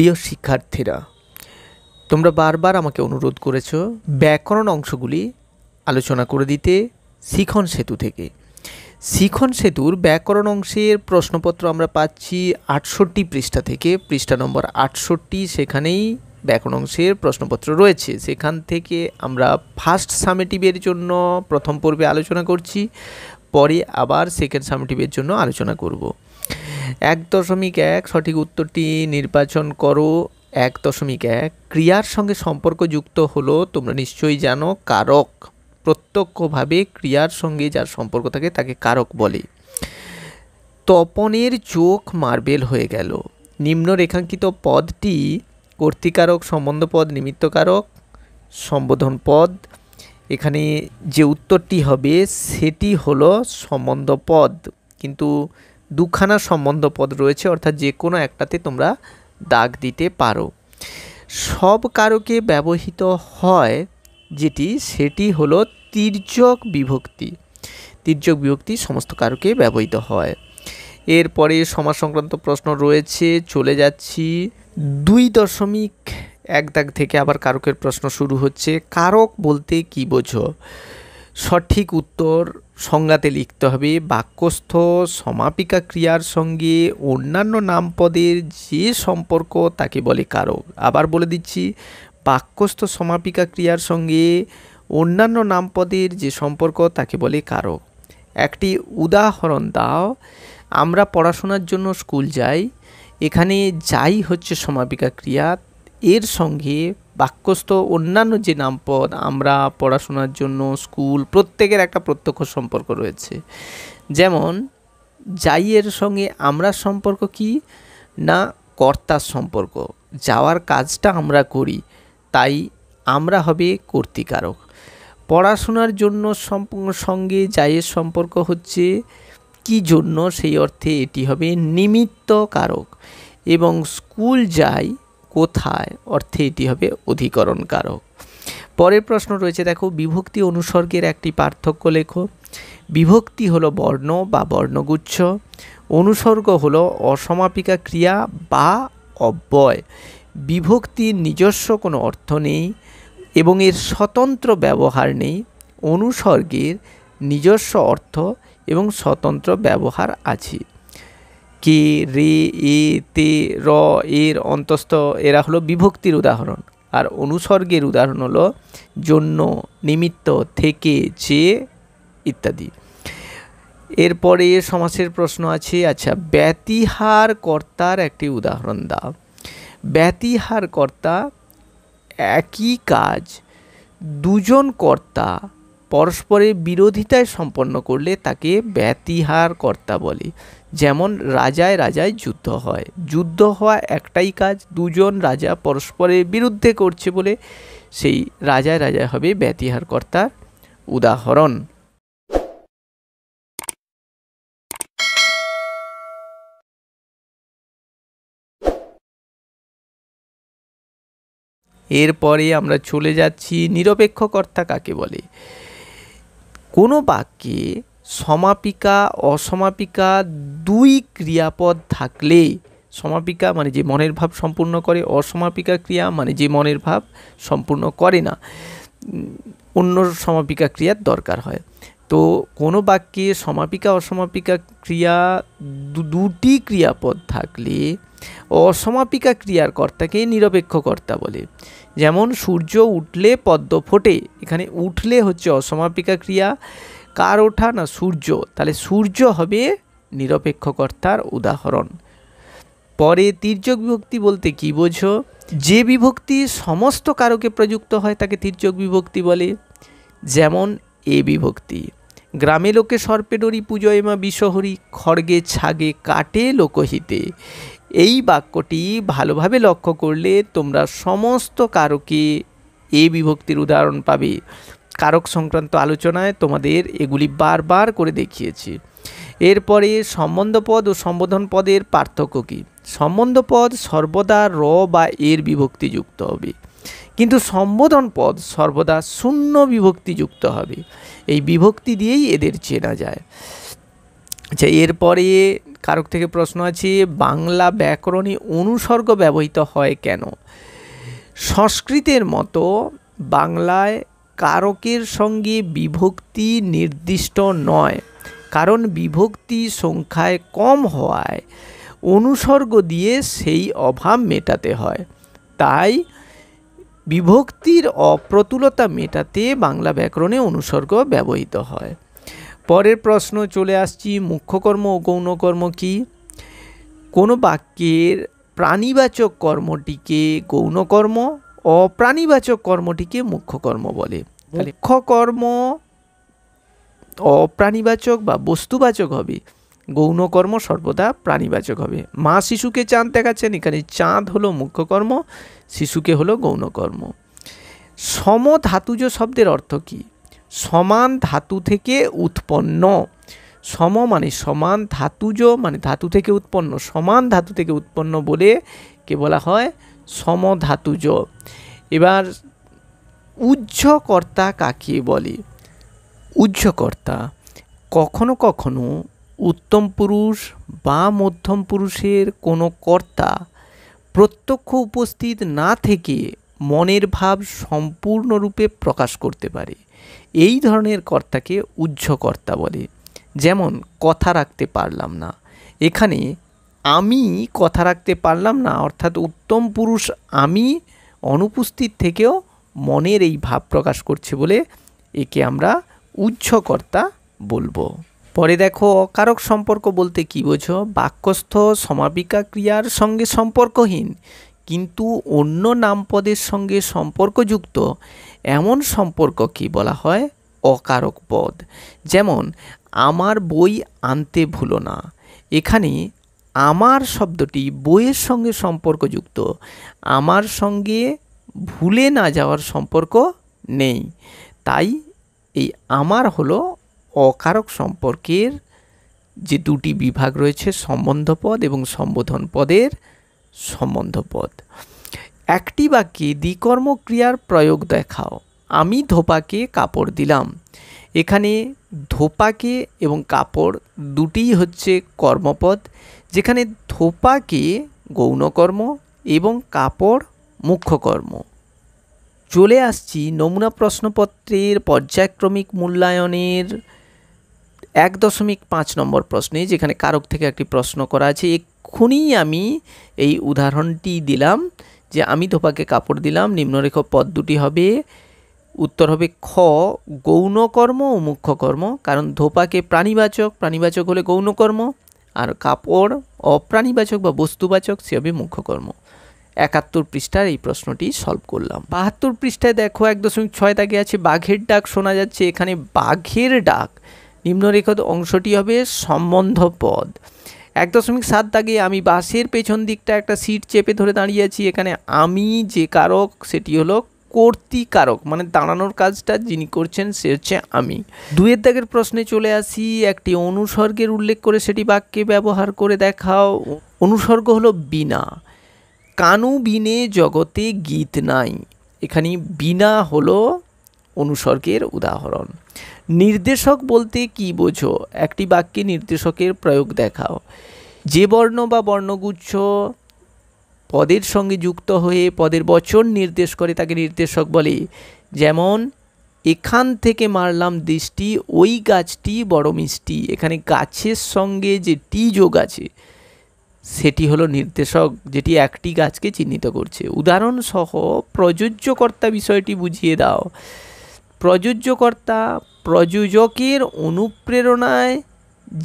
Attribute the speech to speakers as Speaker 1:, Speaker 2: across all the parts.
Speaker 1: প্রিয় শিক্ষার্থীরা, তোমরা বারবার আমাকে অনুরোধ করেছ ব্যাকরণ অংশগুলি আলোচনা করে দিতে শিখন সেতু থেকে। শিখন সেতুর ব্যাকরণ অংশের প্রশ্নপত্র আমরা পাচ্ছি আটষট্টি পৃষ্ঠা থেকে, পৃষ্ঠা নম্বর আটষট্টি, সেখানেই ব্যাকরণ অংশের প্রশ্নপত্র রয়েছে। সেখান থেকে আমরা ফার্স্ট সামেটিভের জন্য প্রথম পর্বে আলোচনা করছি, পরে আবার সেকেন্ড সামেটিভের জন্য আলোচনা করব। এক দশমিক এক সঠিক উত্তরটি নির্বাচন করো। এক দশমিক এক ক্রিয়ার সঙ্গে সম্পর্কযুক্ত হলো, তোমরা নিশ্চয়ই জানো, কারক। প্রত্যক্ষভাবে ক্রিয়ার সঙ্গে যার সম্পর্ক থাকে, তাকে কারক বলে। তপনের চোখ মার্বেল হয়ে গেল। নিম্ন রেখাঙ্কিত পদটি কর্তিকারক, সম্বন্ধ পদ নিমিত্তকারক সম্বোধন পদ। এখানে যে উত্তরটি হবে, সেটি হলো সম্বন্ধ পদ। কিন্তু দুখানা সম্বন্ধ পদ রয়েছে, অর্থাৎ যে কোনো একটাতে তোমরা দাগ দিতে পারো। সব কারকে ব্যবহৃত হয় যেটি, সেটি হলো তির্যক বিভক্তি। তির্যক বিভক্তি সমস্ত কারকে ব্যবহৃত হয়। এরপরে সমাজ সংক্রান্ত প্রশ্ন রয়েছে, চলে যাচ্ছি। দুই দশমিক এক দাগ থেকে আবার কারকের প্রশ্ন শুরু হচ্ছে। কারক বলতে কি বোঝো? সঠিক উত্তর সংজ্ঞাতে লিখতে হবে, বাক্যস্থ সমাপিকা ক্রিয়ার সঙ্গে অন্যান্য নামপদের যে সম্পর্ক তাকে বলে কারক। আবার বলে দিচ্ছি, বাক্যস্থ সমাপিকা ক্রিয়ার সঙ্গে অন্যান্য নামপদের যে সম্পর্ক তাকে বলে কারক। একটি উদাহরণ দাও, আমরা পড়াশোনার জন্য স্কুল যাই, এখানে যাই হচ্ছে সমাপিকা ক্রিয়া, এর সঙ্গে বাক্যস্থ অন্যান্য যে নামপদ, আমরা পড়াশোনার জন্য, স্কুল, প্রত্যেকের একটা প্রত্যক্ষ সম্পর্ক রয়েছে। যেমন যাইয়ের সঙ্গে আমরা সম্পর্ক কি? না, কর্তার সম্পর্ক। যাওয়ার কাজটা আমরা করি, তাই আমরা হবে কর্তিকারক। পড়াশোনার জন্য সঙ্গে যাইয়ের সম্পর্ক হচ্ছে, কি জন্য? সেই অর্থে এটি হবে নিমিত্ত কারক এবং স্কুল যাই কোথায়? অর্থে এটি হবে অধিকরণ কারক পরের প্রশ্ন রয়েছে, দেখো, বিভক্তি অনুসর্গের একটি পার্থক্য লেখো। বিভক্তি হলো বর্ণ বা বর্ণগুচ্ছ। অনুসর্গ হলো অসমাপিকা ক্রিয়া বা অব্যয়। বিভক্তির নিজস্ব কোনো অর্থ নেই এবং এর স্বতন্ত্র ব্যবহার নেই। অনুসর্গের নিজস্ব অর্থ এবং স্বতন্ত্র ব্যবহার আছে। কে, রে এ তে, র এর অন্তস্থ, এরা হলো বিভক্তির উদাহরণ। আর অনুসর্গের উদাহরণ হলো জন্য, নিমিত্ত, থেকে চেয়ে ইত্যাদি। এরপরে সমাসের প্রশ্ন আছে আচ্ছা ব্যতিহার কর্তার একটি উদাহরণ দাও। ব্যতিহার কর্তা একই কাজ, দুজন কর্তা পরস্পরের বিরোধিতায় সম্পন্ন করলে তাকে ব্যতিহার কর্তা বলে। যেমন রাজায় রাজায় যুদ্ধ হয়। যুদ্ধ হওয়া একটাই কাজ, দুজন রাজা পরস্পরের বিরুদ্ধে করছে বলে সেই রাজায় রাজায় হবে ব্যতিহার কর্তার উদাহরণ। এরপরে আমরা চলে যাচ্ছি নিরপেক্ষ কর্তা কাকে বলে? কোনো বাক্যে সমাপিকা, অসমাপিকা দুই ক্রিয়াপদ থাকলে সমাপিকা মানে যে মনের ভাব সম্পূর্ণ করে, অসমাপিকা ক্রিয়া মানে যে মনের ভাব সম্পূর্ণ করে না অন্য সমাপিকা ক্রিয়ার দরকার হয়। তো কোনো বাক্যে সমাপিকা, অসমাপিকা ক্রিয়া দুটি ক্রিয়াপদ থাকলে অসমাপিকা ক্রিয়ার কর্তাকে নিরপেক্ষ কর্তা বলে। যেমন, সূর্য উঠলে পদ্ম ফোটে, এখানে উঠলে হচ্ছে অসমাপিকা ক্রিয়া। কার ওঠা? না, সূর্য। তাহলে সূর্য হবে নিরপেক্ষ কর্তার উদাহরণ। পরে তির্যক বিভক্তি বলতে কি বোঝো? যে বিভক্তি সমস্ত কারকে প্রযুক্ত হয়, তাকে তির্যক বিভক্তি বলে। যেমন, এ বিভক্তি। গ্রামে লোকে সর্পে ডরি, পুজোয় মা বিষহরি, খড়গে, ছাগে কাটে লোকহিতে। এই বাক্যটি ভালোভাবে লক্ষ্য করলে তোমরা সমস্ত কারকে এ বিভক্তির উদাহরণ পাবে। কারক সংক্রান্ত আলোচনায় তোমাদের এগুলি বারবার করে দেখিয়েছি। এরপরে সম্বন্ধ পদ ও সম্বোধন পদের পার্থক্য কী? সম্বন্ধ পদ সর্বদা র বা এর বিভক্তি যুক্ত হবে। কিন্তু সম্বোধন পদ সর্বদা শূন্য বিভক্তি যুক্ত হবে। এই বিভক্তি দিয়েই এদের চেনা যায়। আচ্ছা এরপরে কারক থেকে প্রশ্ন আছে, বাংলা ব্যাকরণে অনুসর্গ ব্যবহৃত হয় কেন? সংস্কৃতের মতো বাংলায় কারকের সঙ্গে বিভক্তি নির্দিষ্ট নয়, কারণ বিভক্তি সংখ্যায় কম হওয়ায় অনুসর্গ দিয়ে সেই অভাব মেটাতে হয়। তাই বিভক্তির অপ্রতুলতা মেটাতে বাংলা ব্যাকরণে অনুসর্গ ব্যবহৃত হয়। পরের প্রশ্ন চলে আসছি, মুখ্যকর্ম ও গৌণকর্ম কি? কোনো বাক্যের প্রাণীবাচক কর্মটিকে গৌণকর্ম, অপ্রাণীবাচক কর্মটিকে মুখ্য কর্ম বলে। মুখ্য কর্ম অপ্রাণীবাচক বা বস্তুবাচক হবে, গৌণকর্ম সর্বদা প্রাণীবাচক হবে। মা শিশুকে চাঁদ দেখাচ্ছেন, এখানে চাঁদ হলো মুখ্য কর্ম শিশুকে হলো গৌণকর্ম। সম ধাতুজ শব্দের অর্থ কী? সমান ধাতু থেকে উৎপন্ন। সম মানে সমান ধাতুজ মানে ধাতু থেকে উৎপন্ন। সমান ধাতু থেকে উৎপন্ন বলে কে বলা হয়? সমধাতুজ এবার উজ্জ্বকর্তা কাকে বলে? উজ্জ্বকর্তা কখনো কখনো উত্তম পুরুষ বা মধ্যম পুরুষের কোনো কর্তা প্রত্যক্ষ উপস্থিত না থেকে মনের ভাব সম্পূর্ণরূপে প্রকাশ করতে পারে। এই ধরনের কর্তাকে উজ্জ্বকর্তা বলে। যেমন, কথা রাখতে পারলাম না। এখানে, আমি কথা রাখতে পারলাম না। অর্থাৎ উত্তম পুরুষ আমি অনুপস্থিত থেকেও মনের এই ভাব প্রকাশ করছে বলে একে আমরা উচ্চকর্তা বলব। পরে দেখো, অকারক সম্পর্ক বলতে কি বোঝো? বাক্যস্থ সমাপিকা ক্রিয়ার সঙ্গে সম্পর্কহীন। কিন্তু অন্য নামপদের সঙ্গে সম্পর্কযুক্ত এমন সম্পর্ক কি বলা হয়? অকারক পদ। যেমন, আমার বই আনতে ভুলো না। এখানে, আমার শব্দটি বইয়ের সঙ্গে সম্পর্কযুক্ত। আমার সঙ্গে ভুলে না যাওয়ার সম্পর্ক নেই। তাই, এই আমার হলো অকারক সম্পর্কের যে দুটি বিভাগ রয়েছে সম্বন্ধ পদ এবং সম্বোধন পদের সম্বন্ধ পদ একটি বাক্যে দ্বিকর্ম ক্রিয়ার প্রয়োগ দেখাও। আমি ধোপাকে কাপড় দিলাম। এখানে ধোপাকে এবং কাপড় দুটিই হচ্ছে কর্মপদ, যেখানে ধোপাকে গৌণকর্ম এবং কাপড় মুখ্য কর্ম চলে আসছি নমুনা প্রশ্নপত্রের পর্যায়ক্রমিক মূল্যায়নের এক দশমিক পাঁচ নম্বর প্রশ্নে, যেখানে কারক থেকে একটি প্রশ্ন করা আছে। এক্ষুনি আমি এই উদাহরণটি দিলাম যে আমি ধোপাকে কাপড় দিলাম, নিম্নরেখ পদ দুটি হবে, উত্তর হবে খ, গৌণকর্ম ও মুখ্য কর্ম কারণ ধোপাকে প্রাণীবাচক প্রাণীবাচক হলে গৌণকর্ম, আর কাপড় অপ্রাণীবাচক বা বস্তুবাচক, সে হবে মুখ্য কর্ম একাত্তর পৃষ্ঠার এই প্রশ্নটি সলভ করলাম। বাহাত্তর পৃষ্ঠায় দেখো এক দশমিক ছয় দাগে আছে, বাঘের ডাক শোনা যাচ্ছে, এখানে বাঘের ডাক, নিম্নরেখিত অংশটি হবে সম্বন্ধ পদ এক দশমিক সাত দাগে আমি বাসের পেছন দিকটা একটা সিট চেপে ধরে দাঁড়িয়ে আছি এখানে আমি যে কারক, সেটি হলো কর্তিকারক মানে দাঁড়ানোর কাজটা যিনি করছেন, সে হচ্ছে আমি। দুয়ের দাগের প্রশ্নে চলে আসি, একটি অনুসর্গের উল্লেখ করে সেটি বাক্যে ব্যবহার করে দেখাও। অনুসর্গ হলো বিনা। কানু বিনে জগতে গীত নাই। এখানে বিনা হলো অনুসর্গের উদাহরণ। নির্দেশক বলতে কি বোঝো? একটি বাক্যে নির্দেশকের প্রয়োগ দেখাও। যে বর্ণ বা বর্ণগুচ্ছ পদের সঙ্গে যুক্ত হয়ে পদের বচন নির্দেশ করে তাকে নির্দেশক বলে। যেমন, এখান থেকে মারলাম দৃষ্টি, ওই গাছটি বড় মিষ্টি। এখানে গাছের সঙ্গে যে টি যোগ আছে, সেটি হলো নির্দেশক, যেটি একটি গাছকে চিহ্নিত করছে। উদাহরণসহ প্রযোজ্যকর্তা বিষয়টি বুঝিয়ে দাও। প্রযোজ্যকর্তা প্রযোজকের অনুপ্রেরণায়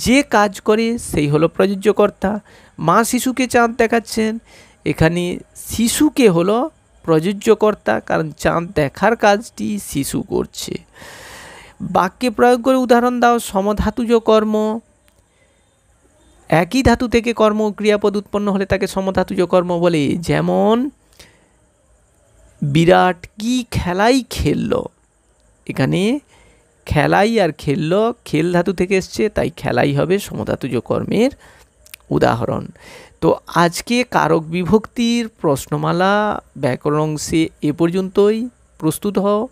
Speaker 1: যে কাজ করে, সেই হলো প্রযোজ্যকর্তা। মা শিশুকে চাঁদ দেখাচ্ছেন, এখানে শিশুকে হলো প্রযোজ্যকর্তা, কারণ চাঁদ দেখার কাজটি শিশু করছে। বাক্যে প্রয়োগ করে উদাহরণ দাও, সমধাতুজ কর্ম। একই ধাতু থেকে কর্ম ক্রিয়াপদ উৎপন্ন হলে তাকে সমধাতুজ কর্ম বলে। যেমন, বিরাট কি খেলাই খেললো? এখানে খেলাই আর খেলল। খেল ধাতু থেকে এসছে, তাই খেলাই হবে সমধাতুজ কর্মের উদাহরণ। তো আজকে কারক বিভক্তির প্রশ্নমালা ব্যাকরণ অংশে এ পর্যন্তই। প্রস্তুত হও।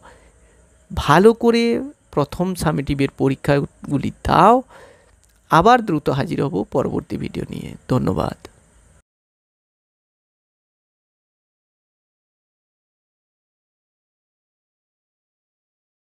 Speaker 1: ভালো করে প্রথম সামেটিভের পরীক্ষাগুলি দাও। আবার দ্রুত হাজির হব পরবর্তী ভিডিও নিয়ে। ধন্যবাদ।